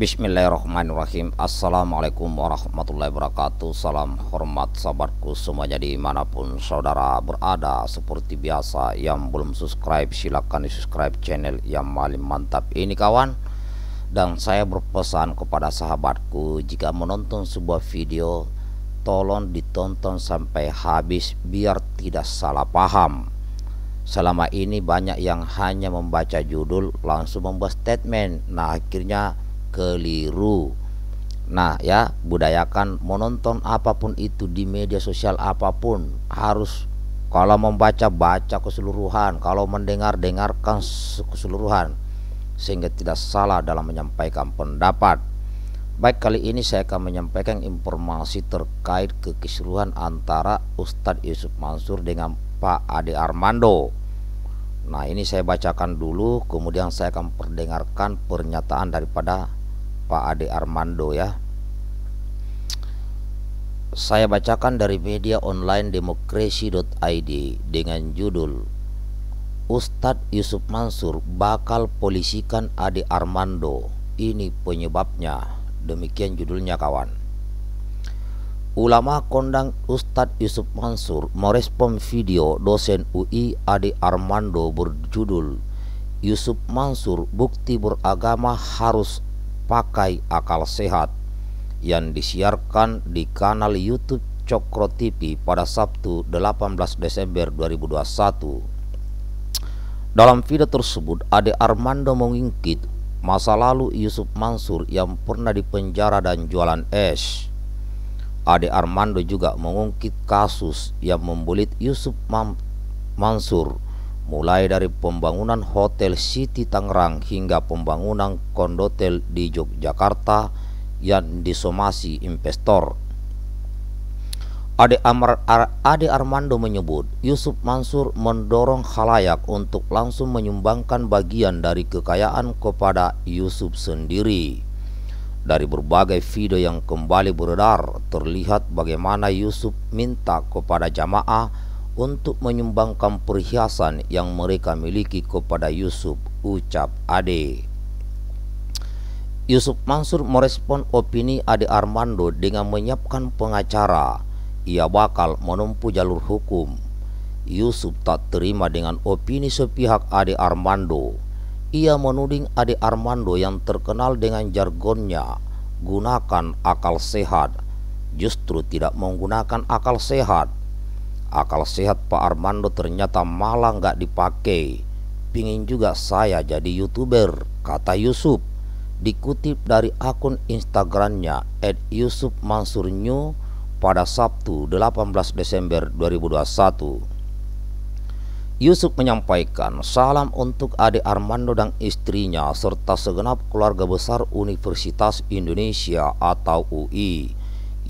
Bismillahirrahmanirrahim. Assalamualaikum warahmatullahi wabarakatuh. Salam hormat sahabatku semuanya di mana pun saudara berada. Seperti biasa yang belum subscribe silahkan di subscribe channel yang paling mantap ini kawan. Dan saya berpesan kepada sahabatku Jika menonton sebuah video Tolong ditonton sampai habis biar tidak salah paham. Selama ini banyak yang hanya membaca judul langsung membuat statement. Nah akhirnya keliru. Nah ya budayakan menonton apa pun itu di media sosial apa pun Harus kalau membaca baca keseluruhan Kalau mendengar dengarkan keseluruhan Sehingga tidak salah dalam menyampaikan pendapat. Baik kali ini saya akan menyampaikan informasi terkait kekisruhan antara Ustadz Yusuf Mansur dengan Pak Ade Armando. Nah ini saya bacakan dulu kemudian saya akan perdengarkan pernyataan daripada Pak Ade Armando ya. Saya bacakan dari media online demokrasi.id dengan judul Ustadz Yusuf Mansur bakal polisikan Ade Armando. Ini penyebabnya. Demikian judulnya kawan. Ulama kondang Ustadz Yusuf Mansur merespon video dosen UI Ade Armando berjudul Yusuf Mansur bukti beragama harus pakai akal sehat yang disiarkan di kanal YouTube Cokro TV pada Sabtu 18 Desember 2021. Dalam video tersebut, Ade Armando mengungkit masa lalu Yusuf Mansur yang pernah dipenjara dan jualan es Ade Armando juga mengungkit kasus yang membulit Yusuf Mansur mulai dari pembangunan Hotel City Tangerang hingga pembangunan kondotel di Yogyakarta yang disomasi investor. Ade, Amar, Ade Armando menyebut Yusuf Mansur mendorong halayak untuk langsung menyumbangkan bagian dari kekayaan kepada Yusuf sendiri. Dari berbagai video yang kembali beredar, terlihat bagaimana Yusuf minta kepada jamaah untuk menyumbangkan perhiasan yang mereka miliki kepada Yusuf, ucap Ade. Yusuf Mansur merespon opini Ade Armando dengan menyiapkan pengacara. Ia bakal menempuh jalur hukum. Yusuf tak terima dengan opini sepihak Ade Armando ia menuding Ade Armando yang terkenal dengan jargonnya gunakan akal sehat justru tidak menggunakan akal sehat akal sehat Pak Armando ternyata malah nggak dipakai. Pingin juga saya jadi youtuber kata Yusuf. Dikutip dari akun Instagramnya at Yusuf Mansur New pada Sabtu 18 Desember 2021 Yusuf menyampaikan salam untuk adik Armando dan istrinya serta segenap keluarga besar Universitas Indonesia atau UI.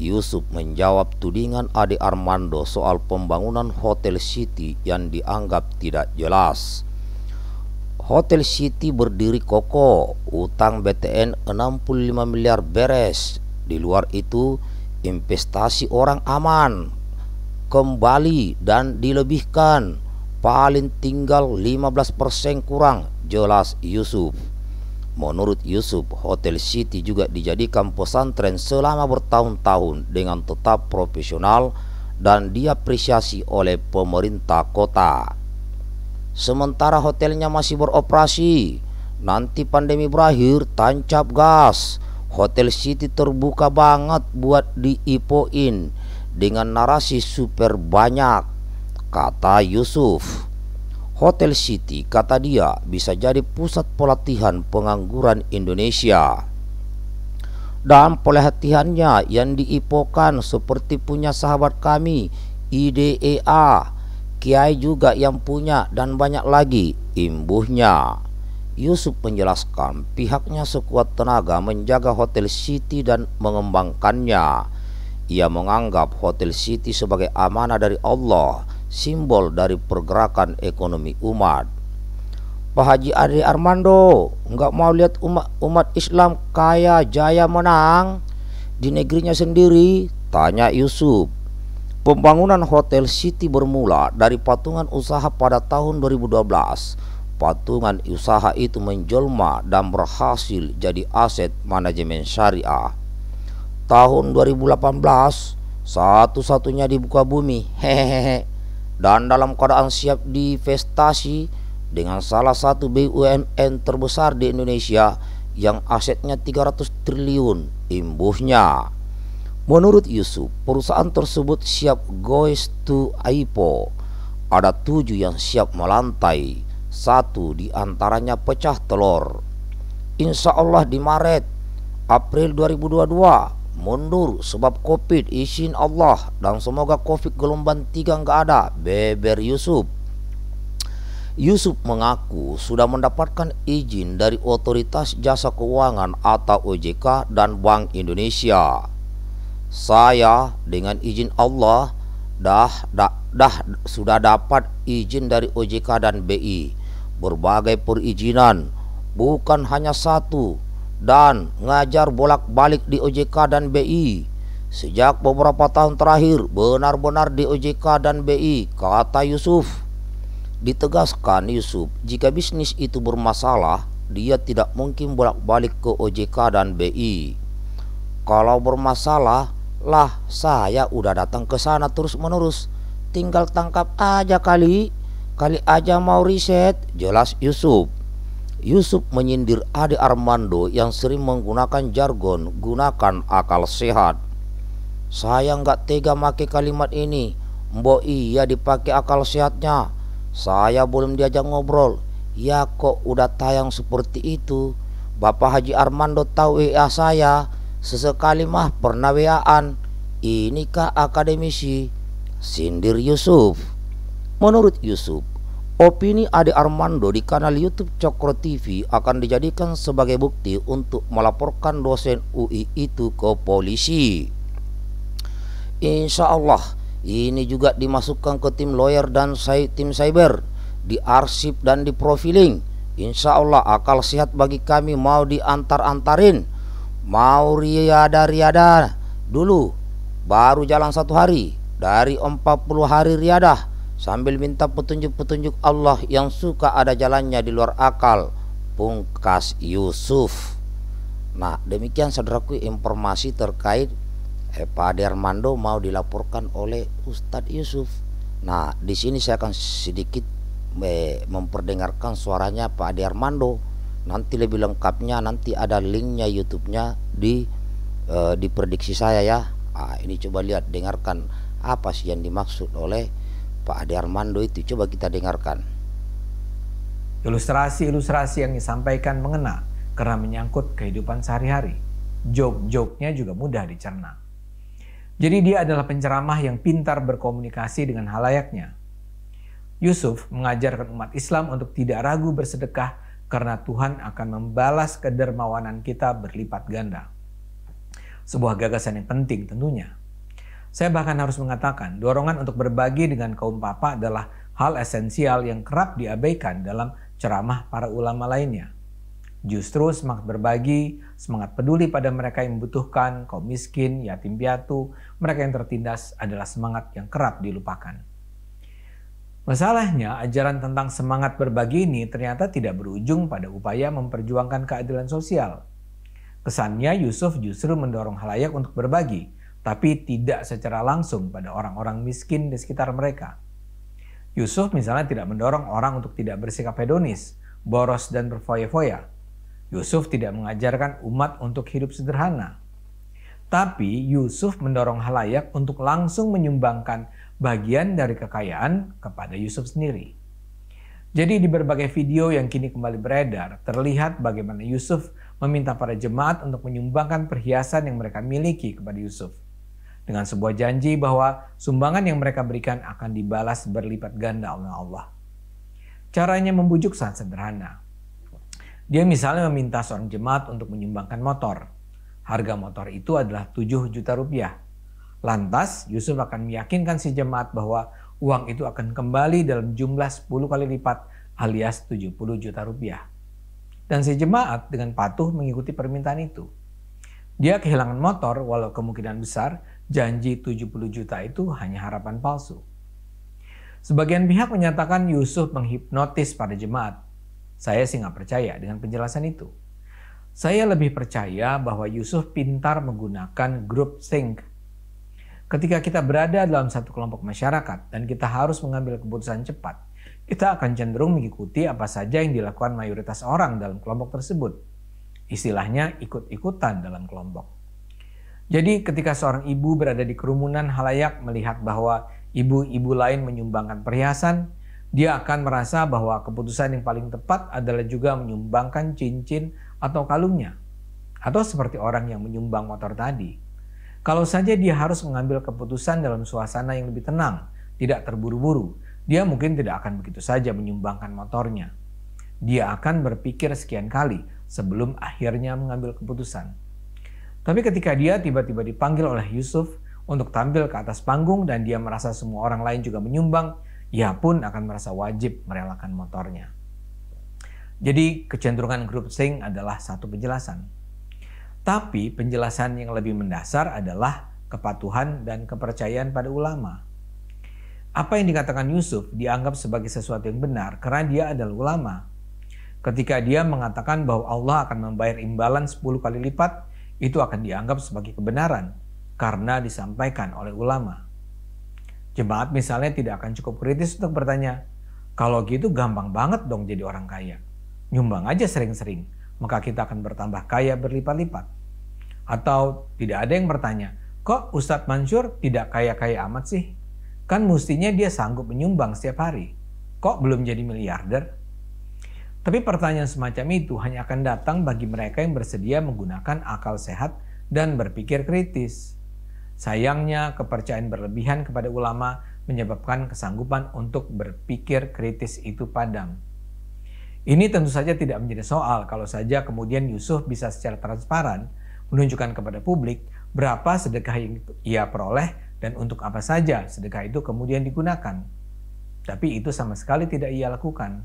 Yusuf menjawab tudingan adik Armando soal pembangunan Hotel City yang dianggap tidak jelas. Hotel City berdiri kokoh, utang BTN 65 miliar beres. Di luar itu, investasi orang aman, kembali dan dilebihkan paling tinggal 15% kurang jelas Yusuf Menurut Yusuf, Hotel City juga dijadikan pesantren selama bertahun-tahun dengan tetap profesional dan diapresiasi oleh pemerintah kota. Sementara hotelnya masih beroperasi, nanti pandemi berakhir tancap gas. Hotel City terbuka banget buat diipoin dengan narasi super banyak Kata Yusuf, Hotel City kata dia bisa jadi pusat pelatihan pengangguran Indonesia. Dan pelatihannya yang diipokan seperti punya sahabat kami IDEA, Kiai juga yang punya dan banyak lagi imbuhnya. Yusuf menjelaskan pihaknya sekuat tenaga menjaga Hotel City dan mengembangkannya. Ia menganggap Hotel City sebagai amanah dari Allah simbol dari pergerakan ekonomi umat. Pak Haji Ade Armando nggak mau lihat umat umat Islam kaya jaya menang di negerinya sendiri? Tanya Yusuf. Pembangunan Hotel City bermula dari patungan usaha pada tahun 2012. patungan usaha itu menjelma dan berhasil jadi aset manajemen syariah. Tahun 2018, satu-satunya di buka bumi, hehehe, dan dalam keadaan siap divestasi dengan salah satu BUMN terbesar di Indonesia yang asetnya 300 triliun imbuhnya. Menurut Yusuf, perusahaan tersebut siap goes to IPO. Ada tujuh yang siap melantai, satu di antaranya pecah telur. Insya Allah di Maret, April 2022 mundur sebab covid izin Allah. Dan semoga covid gelombang tiga nggak ada. Beber Yusuf. Yusuf mengaku sudah mendapatkan izin dari otoritas jasa keuangan atau OJK dan Bank Indonesia. Saya dengan izin Allah dah, dah, dah sudah dapat izin dari OJK dan BI berbagai perizinan bukan hanya satu dan ngajar bolak-balik di OJK dan BI. Sejak beberapa tahun terakhir benar-benar di OJK dan BI, kata Yusuf. Ditegaskan Yusuf, jika bisnis itu bermasalah, dia tidak mungkin bolak-balik ke OJK dan BI. Kalau bermasalah, lah saya udah datang ke sana terus-menerus. Tinggal tangkap aja kali. Kali aja mau riset, jelas Yusuf. Yusuf menyindir Ade Armando yang sering menggunakan jargon gunakan akal sehat. Saya nggak tega make kalimat ini. Mbok iya dipakai akal sehatnya. Saya belum diajak ngobrol. Ya kok udah tayang seperti itu. Bapak Haji Armando tahu WA saya. Sesekali mah pernah WA-an. Inikah akademisi? Sindir Yusuf. Menurut Yusuf, Opini Ade Armando di kanal YouTube Cokro TV akan dijadikan sebagai bukti untuk melaporkan dosen UI itu ke polisi. Insya Allah ini juga dimasukkan ke tim lawyer dan tim cyber, di arsip dan di profiling. Insya Allah akal sehat bagi kami mau diantar-antarin, mau riada-riada dulu, baru jalan satu hari dari 40 hari riadah sambil minta petunjuk-petunjuk Allah yang suka ada jalannya di luar akal pungkas Yusuf. Nah demikian saudaraku informasi terkait eh, Pak Ade Armando mau dilaporkan oleh Ustadz Yusuf. Nah di sini saya akan sedikit eh, memperdengarkan suaranya Pak Ade Armando nanti lebih lengkapnya nanti ada linknya YouTube-nya di eh, di prediksi saya ya. Nah, ini coba lihat dengarkan apa sih yang dimaksud oleh Pak Ade Armando itu coba kita dengarkan. Ilustrasi-ilustrasi yang disampaikan mengena karena menyangkut kehidupan sehari-hari. Jok-joknya juga mudah dicerna. Jadi dia adalah penceramah yang pintar berkomunikasi dengan halayaknya. Yusuf mengajarkan umat Islam untuk tidak ragu bersedekah karena Tuhan akan membalas kedermawanan kita berlipat ganda. Sebuah gagasan yang penting tentunya. Saya bahkan harus mengatakan, dorongan untuk berbagi dengan kaum papa adalah hal esensial yang kerap diabaikan dalam ceramah para ulama lainnya. Justru semangat berbagi, semangat peduli pada mereka yang membutuhkan, kaum miskin, yatim piatu, mereka yang tertindas adalah semangat yang kerap dilupakan. Masalahnya, ajaran tentang semangat berbagi ini ternyata tidak berujung pada upaya memperjuangkan keadilan sosial. Kesannya Yusuf justru mendorong halayak untuk berbagi, tapi tidak secara langsung pada orang-orang miskin di sekitar mereka. Yusuf misalnya tidak mendorong orang untuk tidak bersikap hedonis, boros dan berfoya-foya. Yusuf tidak mengajarkan umat untuk hidup sederhana. Tapi Yusuf mendorong halayak untuk langsung menyumbangkan bagian dari kekayaan kepada Yusuf sendiri. Jadi di berbagai video yang kini kembali beredar, terlihat bagaimana Yusuf meminta para jemaat untuk menyumbangkan perhiasan yang mereka miliki kepada Yusuf dengan sebuah janji bahwa sumbangan yang mereka berikan akan dibalas berlipat ganda oleh Allah. Caranya membujuk sangat sederhana. Dia misalnya meminta seorang jemaat untuk menyumbangkan motor. Harga motor itu adalah 7 juta rupiah. Lantas Yusuf akan meyakinkan si jemaat bahwa uang itu akan kembali dalam jumlah 10 kali lipat alias 70 juta rupiah. Dan si jemaat dengan patuh mengikuti permintaan itu. Dia kehilangan motor walau kemungkinan besar janji 70 juta itu hanya harapan palsu. Sebagian pihak menyatakan Yusuf menghipnotis pada jemaat. Saya sih nggak percaya dengan penjelasan itu. Saya lebih percaya bahwa Yusuf pintar menggunakan group think. Ketika kita berada dalam satu kelompok masyarakat dan kita harus mengambil keputusan cepat, kita akan cenderung mengikuti apa saja yang dilakukan mayoritas orang dalam kelompok tersebut. Istilahnya ikut-ikutan dalam kelompok. Jadi ketika seorang ibu berada di kerumunan halayak melihat bahwa ibu-ibu lain menyumbangkan perhiasan, dia akan merasa bahwa keputusan yang paling tepat adalah juga menyumbangkan cincin atau kalungnya. Atau seperti orang yang menyumbang motor tadi. Kalau saja dia harus mengambil keputusan dalam suasana yang lebih tenang, tidak terburu-buru, dia mungkin tidak akan begitu saja menyumbangkan motornya. Dia akan berpikir sekian kali sebelum akhirnya mengambil keputusan. Tapi ketika dia tiba-tiba dipanggil oleh Yusuf untuk tampil ke atas panggung dan dia merasa semua orang lain juga menyumbang, ia pun akan merasa wajib merelakan motornya. Jadi kecenderungan grup sing adalah satu penjelasan. Tapi penjelasan yang lebih mendasar adalah kepatuhan dan kepercayaan pada ulama. Apa yang dikatakan Yusuf dianggap sebagai sesuatu yang benar karena dia adalah ulama. Ketika dia mengatakan bahwa Allah akan membayar imbalan 10 kali lipat, itu akan dianggap sebagai kebenaran karena disampaikan oleh ulama. Jemaat misalnya tidak akan cukup kritis untuk bertanya, kalau gitu gampang banget dong jadi orang kaya. Nyumbang aja sering-sering, maka kita akan bertambah kaya berlipat-lipat. Atau tidak ada yang bertanya, kok Ustadz Mansur tidak kaya-kaya amat sih? Kan mestinya dia sanggup menyumbang setiap hari. Kok belum jadi miliarder? Tapi pertanyaan semacam itu hanya akan datang bagi mereka yang bersedia menggunakan akal sehat dan berpikir kritis. Sayangnya, kepercayaan berlebihan kepada ulama menyebabkan kesanggupan untuk berpikir kritis itu padam. Ini tentu saja tidak menjadi soal kalau saja kemudian Yusuf bisa secara transparan menunjukkan kepada publik berapa sedekah yang ia peroleh dan untuk apa saja sedekah itu kemudian digunakan. Tapi itu sama sekali tidak ia lakukan.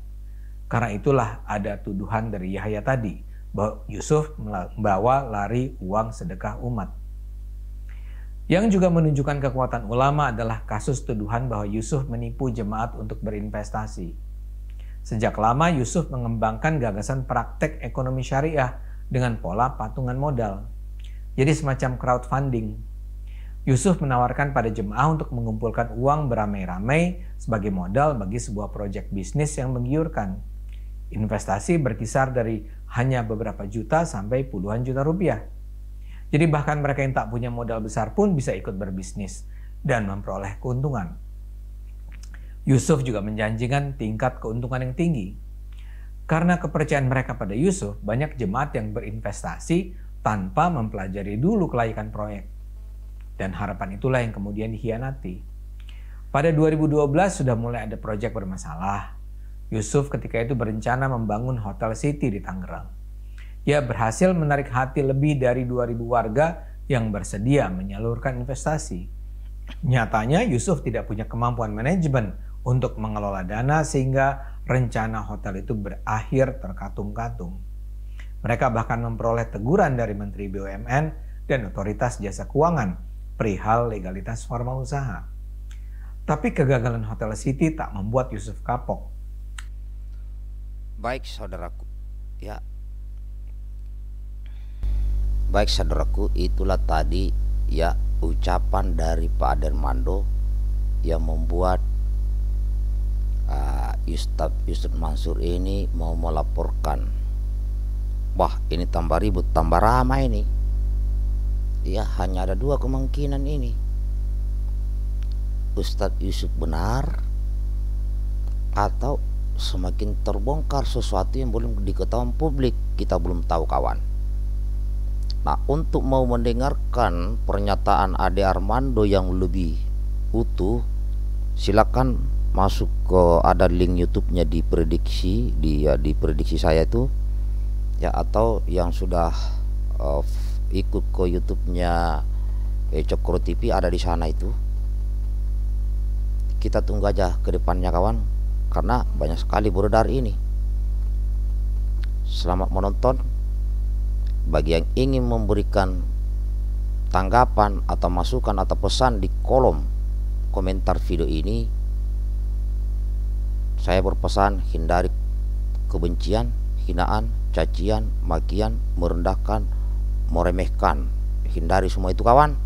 Karena itulah ada tuduhan dari Yahya tadi bahwa Yusuf membawa lari uang sedekah umat. Yang juga menunjukkan kekuatan ulama adalah kasus tuduhan bahwa Yusuf menipu jemaat untuk berinvestasi. Sejak lama Yusuf mengembangkan gagasan praktek ekonomi syariah dengan pola patungan modal. Jadi semacam crowdfunding. Yusuf menawarkan pada jemaah untuk mengumpulkan uang beramai-ramai sebagai modal bagi sebuah proyek bisnis yang menggiurkan. Investasi berkisar dari hanya beberapa juta sampai puluhan juta rupiah. Jadi bahkan mereka yang tak punya modal besar pun bisa ikut berbisnis dan memperoleh keuntungan. Yusuf juga menjanjikan tingkat keuntungan yang tinggi. Karena kepercayaan mereka pada Yusuf, banyak jemaat yang berinvestasi tanpa mempelajari dulu kelayakan proyek. Dan harapan itulah yang kemudian dikhianati. Pada 2012 sudah mulai ada proyek bermasalah. Yusuf ketika itu berencana membangun Hotel City di Tangerang ia berhasil menarik hati lebih dari 2000 warga yang bersedia menyalurkan investasi. Nyatanya Yusuf tidak punya kemampuan manajemen untuk mengelola dana sehingga rencana hotel itu berakhir terkatung-katung. Mereka bahkan memperoleh teguran dari Menteri BUMN dan Otoritas Jasa Keuangan perihal legalitas forma usaha. Tapi kegagalan Hotel City tak membuat Yusuf kapok. Baik saudaraku, ya. Baik saudaraku itulah tadi ya ucapan dari Pak Adermando yang membuat uh, Ustaz Yusuf Mansur ini mau melaporkan. Wah ini tambah ribut tambah ramai ini ya hanya ada dua kemungkinan ini. Ustadz Yusuf benar atau semakin terbongkar sesuatu yang belum diketahui publik kita belum tahu kawan Nah, untuk mau mendengarkan pernyataan Ade Armando yang lebih utuh, silakan masuk ke ada link YouTube-nya di prediksi di ya, di prediksi saya itu ya atau yang sudah uh, ikut ke YouTube-nya eh, Cokro TV ada di sana itu. Kita tunggu aja ke depannya kawan karena banyak sekali beredar ini. Selamat menonton bagi yang ingin memberikan tanggapan atau masukan atau pesan di kolom komentar video ini saya berpesan hindari kebencian, hinaan, cacian, makian, merendahkan, meremehkan. Hindari semua itu kawan.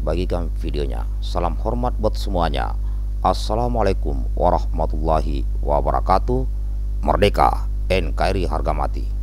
Bagikan videonya. Salam hormat buat semuanya. Assalamualaikum warahmatullahi wabarakatuh. Merdeka NKRI harga mati.